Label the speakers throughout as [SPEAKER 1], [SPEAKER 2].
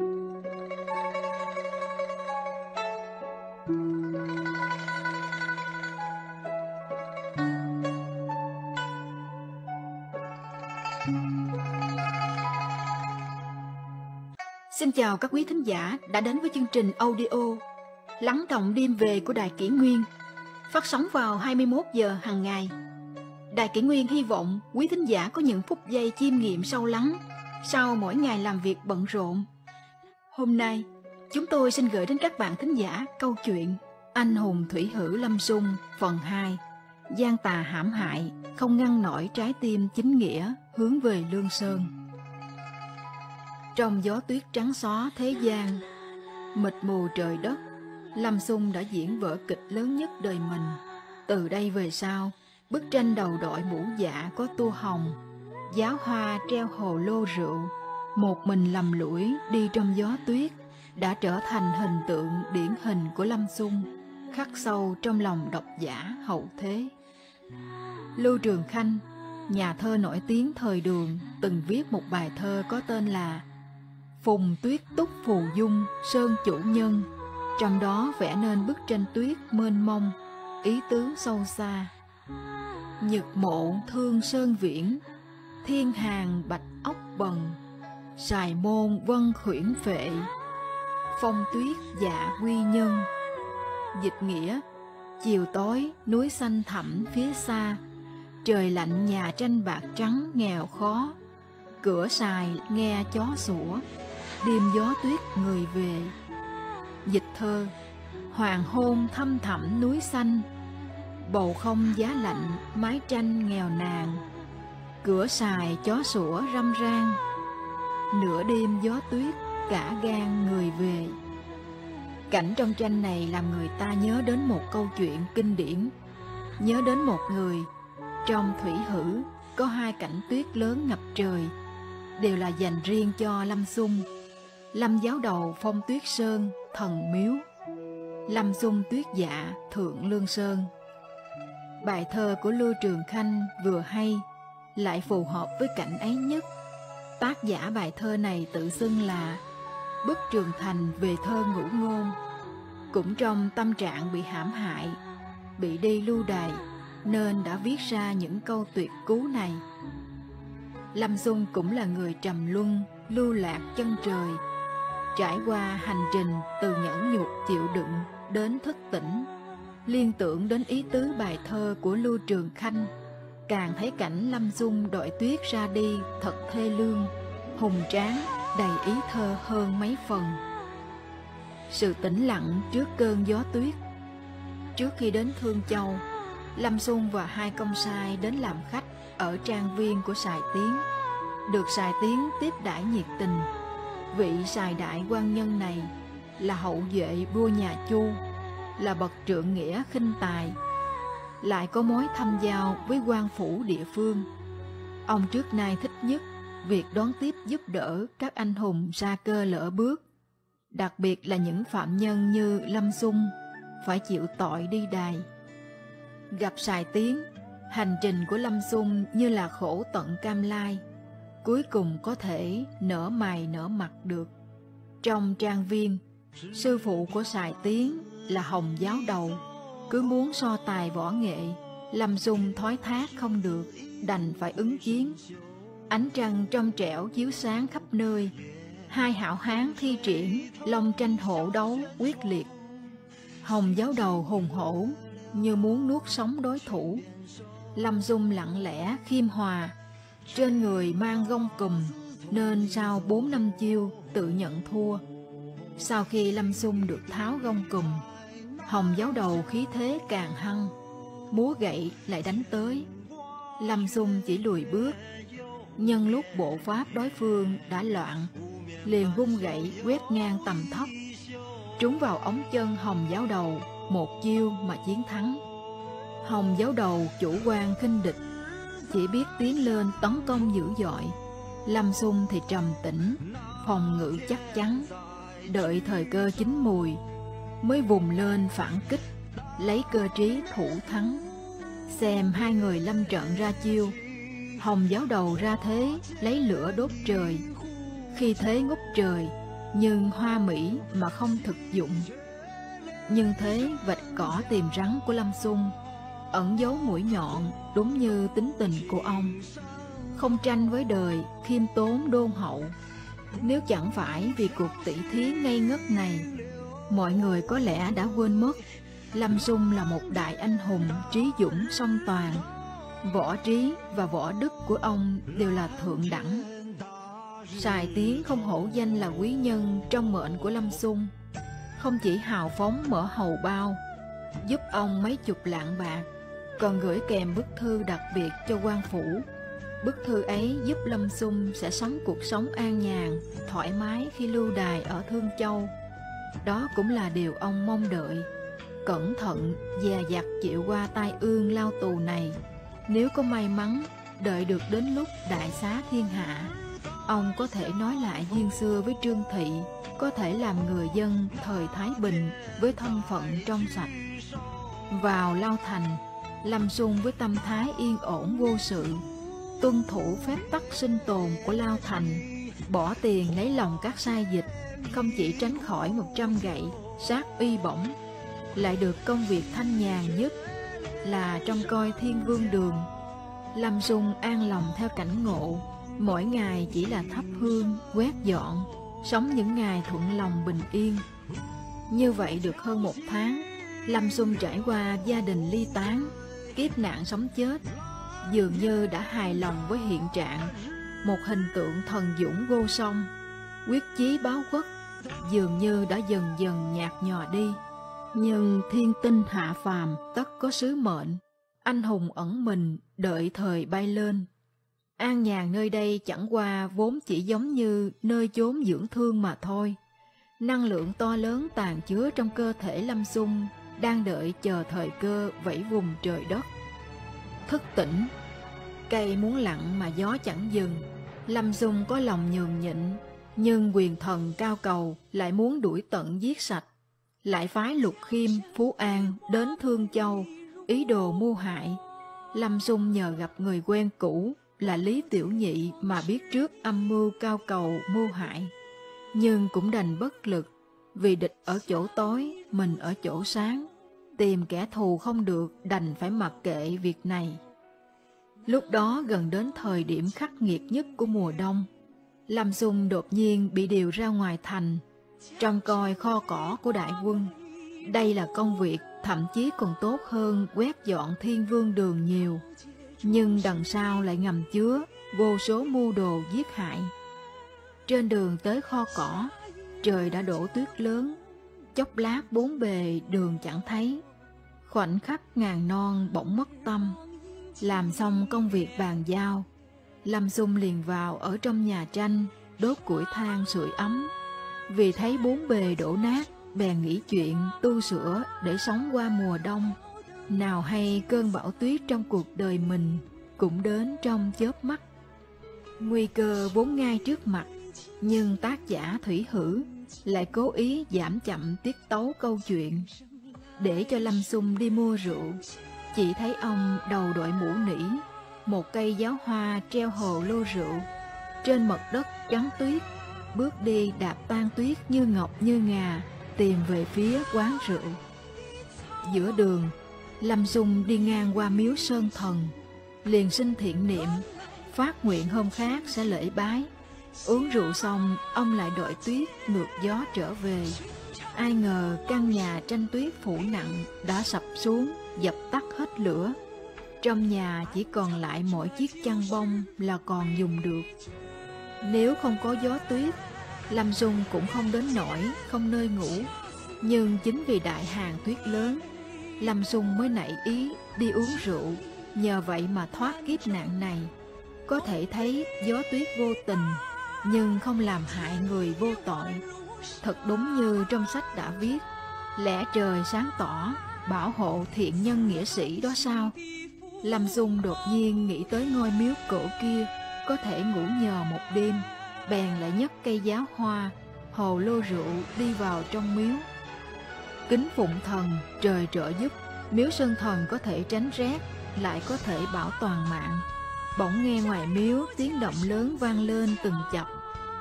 [SPEAKER 1] Xin chào các quý thính giả đã đến với chương trình audio Lắng động đêm về của Đài Kỷ Nguyên, phát sóng vào 21 giờ hàng ngày. Đài Kỷ Nguyên hy vọng quý thính giả có những phút giây chiêm nghiệm sâu lắng sau mỗi ngày làm việc bận rộn. Hôm nay, chúng tôi xin gửi đến các bạn thính giả câu chuyện Anh hùng thủy hữu lâm sung phần 2 gian tà hãm hại không ngăn nổi trái tim chính nghĩa hướng về lương sơn. Trong gió tuyết trắng xóa thế gian mịt mù trời đất lâm sung đã diễn vở kịch lớn nhất đời mình. Từ đây về sau bức tranh đầu đội mũ dạ có tua hồng giáo hoa treo hồ lô rượu một mình lầm lũi đi trong gió tuyết đã trở thành hình tượng điển hình của lâm Xung, khắc sâu trong lòng độc giả hậu thế Lưu Trường Khanh, nhà thơ nổi tiếng thời đường, từng viết một bài thơ có tên là Phùng tuyết túc phù dung, sơn chủ nhân, trong đó vẽ nên bức tranh tuyết mênh mông, ý tứ sâu xa. Nhật mộ thương sơn viễn, thiên hàng bạch ốc bần, sài môn vân khuyển phệ, phong tuyết dạ quy nhân. Dịch nghĩa, chiều tối núi xanh thẳm phía xa, Trời lạnh nhà tranh bạc trắng nghèo khó. Cửa xài nghe chó sủa. Đêm gió tuyết người về. Dịch thơ Hoàng hôn thâm thẳm núi xanh. Bầu không giá lạnh mái tranh nghèo nàn. Cửa xài chó sủa râm ran. Nửa đêm gió tuyết cả gan người về Cảnh trong tranh này làm người ta nhớ đến một câu chuyện kinh điển Nhớ đến một người trong thủy hử có hai cảnh tuyết lớn ngập trời, đều là dành riêng cho Lâm Xung. Lâm giáo đầu phong tuyết sơn, thần miếu. Lâm Xung tuyết dạ, thượng lương sơn. Bài thơ của Lưu Trường Khanh vừa hay, lại phù hợp với cảnh ấy nhất. Tác giả bài thơ này tự xưng là Bức Trường Thành về thơ ngũ ngôn. Cũng trong tâm trạng bị hãm hại, bị đi lưu đày, nên đã viết ra những câu tuyệt cú này. Lâm Dung cũng là người trầm luân, lưu lạc chân trời, trải qua hành trình từ nhẫn nhục chịu đựng đến thức tỉnh, liên tưởng đến ý tứ bài thơ của Lưu Trường Khanh, càng thấy cảnh Lâm Dung đội tuyết ra đi thật thê lương, hùng tráng, đầy ý thơ hơn mấy phần. Sự tĩnh lặng trước cơn gió tuyết Trước khi đến Thương Châu, Lâm dung và hai công sai đến làm khách ở trang viên của Sài Tiến. Được Sài Tiến tiếp đãi nhiệt tình. Vị Sài Đại quan nhân này là hậu duệ vua nhà Chu, là bậc trượng nghĩa khinh tài, lại có mối thăm giao với quan phủ địa phương. Ông trước nay thích nhất việc đón tiếp giúp đỡ các anh hùng ra cơ lỡ bước, đặc biệt là những phạm nhân như Lâm Xuân phải chịu tội đi đài. Gặp Sài Tiến, hành trình của Lâm Xung như là khổ tận cam lai, cuối cùng có thể nở mày nở mặt được. Trong trang viên, sư phụ của Sài Tiến là Hồng Giáo Đầu, cứ muốn so tài võ nghệ, Lâm Xung thói thác không được, đành phải ứng chiến. Ánh trăng trong trẻo chiếu sáng khắp nơi, hai hảo hán thi triển, long tranh hổ đấu quyết liệt. Hồng Giáo Đầu hùng hổ, như muốn nuốt sống đối thủ. Lâm Dung lặng lẽ, khiêm hòa, trên người mang gông cùm, nên sau bốn năm chiêu tự nhận thua. Sau khi Lâm Dung được tháo gông cùm, Hồng giáo đầu khí thế càng hăng, múa gậy lại đánh tới. Lâm Dung chỉ lùi bước, nhân lúc bộ pháp đối phương đã loạn, liền vung gậy quét ngang tầm thấp, trúng vào ống chân Hồng giáo đầu một chiêu mà chiến thắng. Hồng giáo đầu chủ quan khinh địch, chỉ biết tiến lên tấn công dữ dội. Lâm Xung thì trầm tĩnh, phòng ngự chắc chắn, đợi thời cơ chín mùi, mới vùng lên phản kích, lấy cơ trí thủ thắng. Xem hai người lâm trận ra chiêu, Hồng giáo đầu ra thế, lấy lửa đốt trời. Khi thế ngút trời, nhưng hoa mỹ mà không thực dụng. Nhưng thế vạch cỏ tìm rắn của Lâm Xung ẩn giấu mũi nhọn đúng như tính tình của ông. Không tranh với đời, khiêm tốn đôn hậu. Nếu chẳng phải vì cuộc tỷ thí ngây ngất này, mọi người có lẽ đã quên mất Lâm Dung là một đại anh hùng trí dũng song toàn. Võ trí và võ đức của ông đều là thượng đẳng. Sài tiếng không hổ danh là quý nhân trong mệnh của Lâm Dung Không chỉ hào phóng mở hầu bao, giúp ông mấy chục lạng bạc, còn gửi kèm bức thư đặc biệt cho quan phủ. Bức thư ấy giúp Lâm Xung sẽ sống cuộc sống an nhàn, thoải mái khi lưu đài ở Thương Châu. Đó cũng là điều ông mong đợi. Cẩn thận, dè dặt chịu qua tai ương lao tù này. Nếu có may mắn, đợi được đến lúc đại xá thiên hạ, ông có thể nói lại duyên xưa với Trương Thị, có thể làm người dân thời Thái Bình với thân phận trong sạch. Vào Lao Thành, Lâm Xung với tâm thái yên ổn vô sự, tuân thủ phép tắc sinh tồn của Lao Thành, bỏ tiền lấy lòng các sai dịch, không chỉ tránh khỏi một trăm gậy, sát uy bổng, lại được công việc thanh nhàn nhất là trong coi thiên vương đường. Lâm Dung an lòng theo cảnh ngộ, mỗi ngày chỉ là thắp hương, quét dọn, sống những ngày thuận lòng bình yên. Như vậy được hơn một tháng, Lâm Dung trải qua gia đình ly tán, kiếp nạn sống chết, dường như đã hài lòng với hiện trạng, một hình tượng thần dũng vô song, quyết chí báo quốc, dường như đã dần dần nhạt nhòa đi. Nhưng thiên tinh hạ phàm tất có sứ mệnh, anh hùng ẩn mình đợi thời bay lên. An nhàn nơi đây chẳng qua vốn chỉ giống như nơi chốn dưỡng thương mà thôi. Năng lượng to lớn tàn chứa trong cơ thể Lâm Xung đang đợi chờ thời cơ vẫy vùng trời đất. Thức tỉnh, cây muốn lặng mà gió chẳng dừng. Lâm Xung có lòng nhường nhịn, nhưng quyền thần cao cầu lại muốn đuổi tận giết sạch. Lại phái Lục Khiêm, Phú An đến Thương Châu, ý đồ mưu hại. Lâm Dung nhờ gặp người quen cũ là Lý Tiểu Nhị mà biết trước âm mưu cao cầu mưu hại. Nhưng cũng đành bất lực, vì địch ở chỗ tối, mình ở chỗ sáng. Tìm kẻ thù không được, đành phải mặc kệ việc này. Lúc đó gần đến thời điểm khắc nghiệt nhất của mùa đông, Lâm Xung đột nhiên bị điều ra ngoài thành, trông coi kho cỏ của đại quân. Đây là công việc thậm chí còn tốt hơn quét dọn thiên vương đường nhiều nhưng đằng sau lại ngầm chứa vô số mưu đồ giết hại. Trên đường tới kho cỏ, trời đã đổ tuyết lớn, chốc lát bốn bề đường chẳng thấy. Khoảnh khắc ngàn non bỗng mất tâm, làm xong công việc bàn giao. Lâm Xung liền vào ở trong nhà tranh, đốt củi than sưởi ấm. Vì thấy bốn bề đổ nát, bèn nghĩ chuyện tu sửa để sống qua mùa đông. Nào hay cơn bão tuyết trong cuộc đời mình cũng đến trong chớp mắt. Nguy cơ vốn ngay trước mặt, nhưng tác giả Thủy Hử lại cố ý giảm chậm tiết tấu câu chuyện. Để cho Lâm Xung đi mua rượu, chỉ thấy ông đầu đội mũ nỉ, một cây giáo hoa treo hồ lô rượu. Trên mặt đất trắng tuyết, bước đi đạp tan tuyết như ngọc như ngà, tìm về phía quán rượu. Giữa đường, Lâm Dung đi ngang qua miếu Sơn Thần, liền sinh thiện niệm, phát nguyện hôm khác sẽ lễ bái. Uống rượu xong, ông lại đợi tuyết ngược gió trở về. Ai ngờ căn nhà tranh tuyết phủ nặng đã sập xuống, dập tắt hết lửa. Trong nhà chỉ còn lại mỗi chiếc chăn bông là còn dùng được. Nếu không có gió tuyết, Lâm Dung cũng không đến nổi, không nơi ngủ. Nhưng chính vì đại hàng tuyết lớn Lâm dung mới nảy ý đi uống rượu, nhờ vậy mà thoát kiếp nạn này. Có thể thấy gió tuyết vô tình, nhưng không làm hại người vô tội. Thật đúng như trong sách đã viết, lẽ trời sáng tỏ, bảo hộ thiện nhân nghĩa sĩ đó sao? Lâm Dung đột nhiên nghĩ tới ngôi miếu cổ kia, có thể ngủ nhờ một đêm, bèn lại nhấc cây giáo hoa, hồ lô rượu đi vào trong miếu Kính phụng thần, trời trợ giúp, miếu sơn thần có thể tránh rét, lại có thể bảo toàn mạng. Bỗng nghe ngoài miếu tiếng động lớn vang lên từng chập,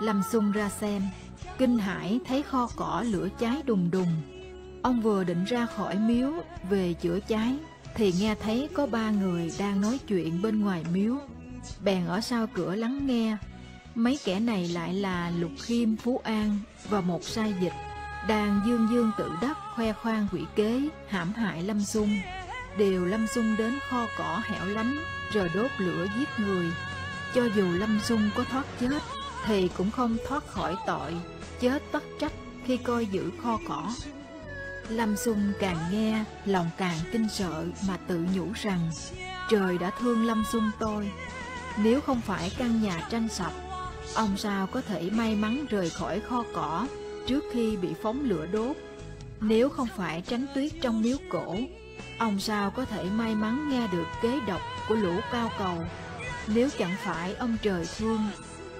[SPEAKER 1] Lâm Dung ra xem, kinh hãi thấy kho cỏ lửa cháy đùng đùng. Ông vừa định ra khỏi miếu về chữa cháy, thì nghe thấy có ba người đang nói chuyện bên ngoài miếu. Bèn ở sau cửa lắng nghe, mấy kẻ này lại là Lục Khiêm, Phú An và một sai dịch, đang dương dương tự đắc khoe khoang quỷ kế, hãm hại Lâm Xung. Đều Lâm Xung đến kho cỏ hẻo lánh, rồi đốt lửa giết người. Cho dù Lâm Xung có thoát chết, thì cũng không thoát khỏi tội, chết tất trách khi coi giữ kho cỏ. Lâm Xuân càng nghe, lòng càng kinh sợ mà tự nhủ rằng trời đã thương Lâm Xuân tôi. Nếu không phải căn nhà tranh sập, ông sao có thể may mắn rời khỏi kho cỏ trước khi bị phóng lửa đốt. Nếu không phải tránh tuyết trong miếu cổ, ông sao có thể may mắn nghe được kế độc của lũ cao cầu. Nếu chẳng phải ông trời thương,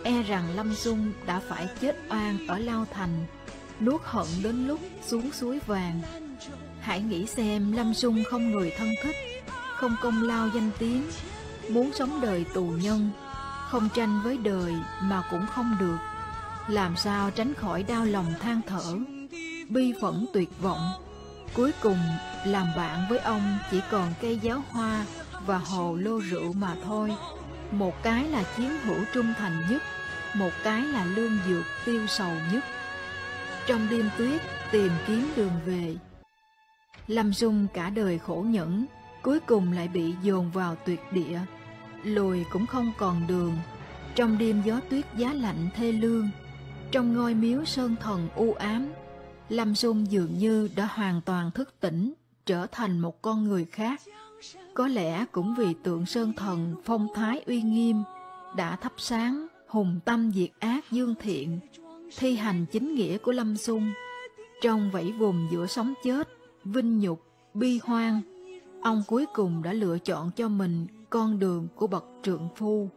[SPEAKER 1] e rằng Lâm Xuân đã phải chết oan ở Lao Thành nuốt hận đến lúc xuống suối vàng. Hãy nghĩ xem Lâm Sung không người thân thích, không công lao danh tiếng, muốn sống đời tù nhân, không tranh với đời mà cũng không được. Làm sao tránh khỏi đau lòng than thở, bi phẫn tuyệt vọng. Cuối cùng, làm bạn với ông chỉ còn cây giáo hoa và hồ lô rượu mà thôi. Một cái là chiến hữu trung thành nhất, một cái là lương dược tiêu sầu nhất trong đêm tuyết tìm kiếm đường về. Lâm Dung cả đời khổ nhẫn, cuối cùng lại bị dồn vào tuyệt địa. Lùi cũng không còn đường, trong đêm gió tuyết giá lạnh thê lương, trong ngôi miếu sơn thần u ám, Lâm Dung dường như đã hoàn toàn thức tỉnh, trở thành một con người khác. Có lẽ cũng vì tượng sơn thần phong thái uy nghiêm, đã thắp sáng, hùng tâm diệt ác dương thiện, thi hành chính nghĩa của Lâm Xung. Trong vẫy vùng giữa sống chết, vinh nhục, bi hoang, ông cuối cùng đã lựa chọn cho mình con đường của bậc trượng phu.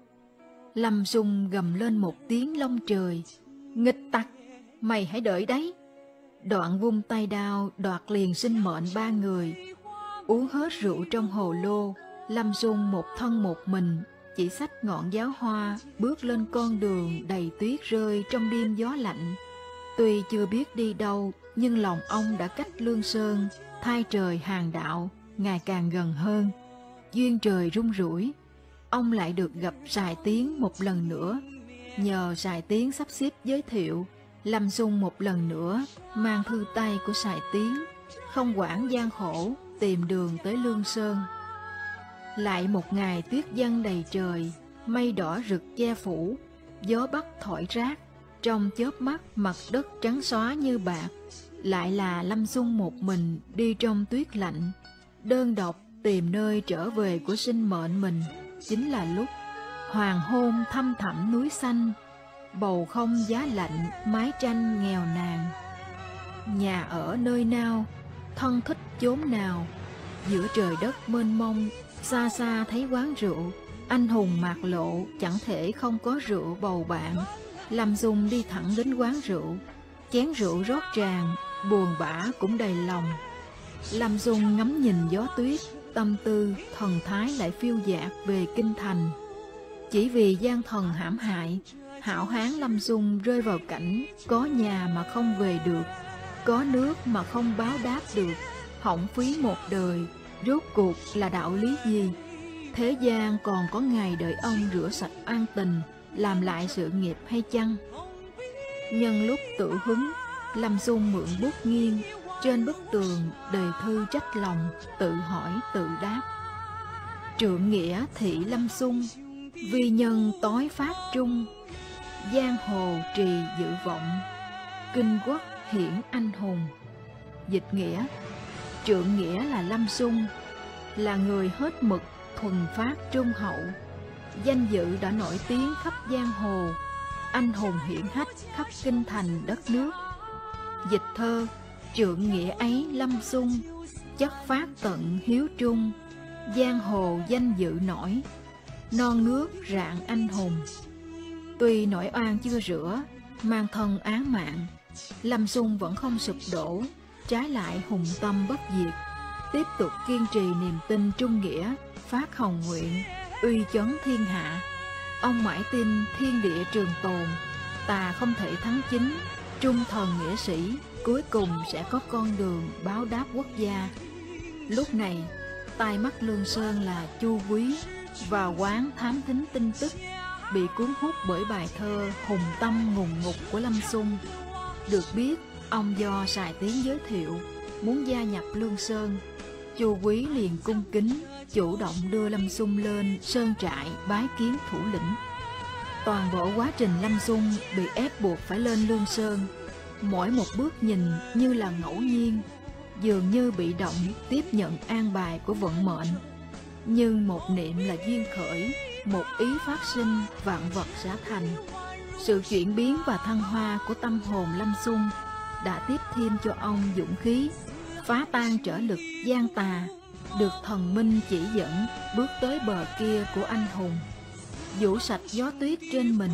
[SPEAKER 1] Lâm Xung gầm lên một tiếng long trời, nghịch tặc, mày hãy đợi đấy. Đoạn vung tay đao đoạt liền sinh mệnh ba người, uống hết rượu trong hồ lô, Lâm Xung một thân một mình chỉ xách ngọn giáo hoa bước lên con đường đầy tuyết rơi trong đêm gió lạnh. Tuy chưa biết đi đâu, nhưng lòng ông đã cách Lương Sơn, thay trời hàng đạo, ngày càng gần hơn. Duyên trời rung rủi, ông lại được gặp Sài Tiến một lần nữa. Nhờ Sài Tiến sắp xếp giới thiệu, Lâm Xung một lần nữa mang thư tay của Sài Tiến, không quản gian khổ, tìm đường tới Lương Sơn. Lại một ngày tuyết dân đầy trời, mây đỏ rực che phủ, gió bắc thổi rác, trong chớp mắt mặt đất trắng xóa như bạc, lại là Lâm xuân một mình đi trong tuyết lạnh, đơn độc tìm nơi trở về của sinh mệnh mình, chính là lúc hoàng hôn thăm thẳm núi xanh, bầu không giá lạnh, mái tranh nghèo nàn. Nhà ở nơi nào, thân thích chốn nào, giữa trời đất mênh mông Xa xa thấy quán rượu, anh hùng mạc lộ chẳng thể không có rượu bầu bạn. Lâm Dung đi thẳng đến quán rượu, chén rượu rót tràn, buồn bã cũng đầy lòng. Lâm Dung ngắm nhìn gió tuyết, tâm tư, thần thái lại phiêu dạt về kinh thành. Chỉ vì gian thần hãm hại, hảo hán Lâm Dung rơi vào cảnh có nhà mà không về được, có nước mà không báo đáp được, hỏng phí một đời, Rốt cuộc là đạo lý gì? Thế gian còn có ngày đợi ông rửa sạch an tình, làm lại sự nghiệp hay chăng? Nhân lúc tự hứng, Lâm Xung mượn bút nghiêng, trên bức tường đề thư trách lòng, tự hỏi tự đáp. Trượng nghĩa thị Lâm Xung, vi nhân tối phát trung, giang hồ trì dự vọng, kinh quốc hiển anh hùng. Dịch nghĩa Trượng nghĩa là Lâm Xung, là người hết mực, thuần phát trung hậu. Danh dự đã nổi tiếng khắp giang hồ, anh hùng hiển hách khắp kinh thành đất nước. Dịch thơ, trượng nghĩa ấy Lâm Xung, chất phát tận hiếu trung, giang hồ danh dự nổi, non nước rạng anh hùng. Tuy nỗi oan chưa rửa, mang thân án mạng, Lâm Xung vẫn không sụp đổ, trái lại hùng tâm bất diệt, tiếp tục kiên trì niềm tin trung nghĩa, phát hồng nguyện, uy chấn thiên hạ. Ông mãi tin thiên địa trường tồn, tà không thể thắng chính, trung thần nghĩa sĩ cuối cùng sẽ có con đường báo đáp quốc gia. Lúc này, tai mắt Lương Sơn là Chu Quý và quán thám thính tin tức, bị cuốn hút bởi bài thơ Hùng Tâm Ngùng Ngục của Lâm Xung. Được biết, ông do xài tiếng giới thiệu, muốn gia nhập Lương Sơn. Chu Quý liền cung kính, chủ động đưa Lâm Xung lên sơn trại bái kiến thủ lĩnh. Toàn bộ quá trình Lâm Xung bị ép buộc phải lên Lương Sơn. Mỗi một bước nhìn như là ngẫu nhiên, dường như bị động tiếp nhận an bài của vận mệnh. Nhưng một niệm là duyên khởi, một ý phát sinh, vạn vật sẽ thành. Sự chuyển biến và thăng hoa của tâm hồn Lâm Xung đã tiếp thêm cho ông dũng khí, phá tan trở lực gian tà, được thần minh chỉ dẫn bước tới bờ kia của anh hùng. Vũ sạch gió tuyết trên mình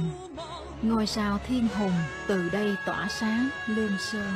[SPEAKER 1] ngôi sao thiên hùng từ đây tỏa sáng lương sơn.